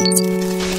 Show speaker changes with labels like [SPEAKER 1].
[SPEAKER 1] Música